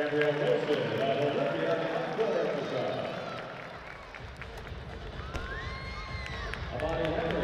Gabrielle Wilson of Olympia, Florida. Amani Henry